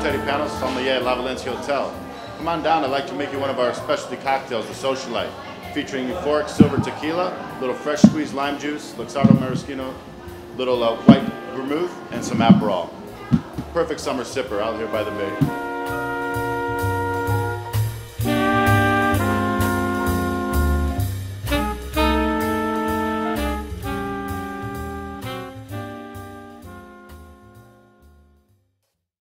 Teddy Panos, sommelier at La Valencia Hotel. Come on down, I'd like to make you one of our specialty cocktails, the Socialite, featuring euphoric silver tequila, little fresh squeezed lime juice, Luxardo Maraschino, little uh, white vermouth, and some Aperol. Perfect summer sipper out here by the bay.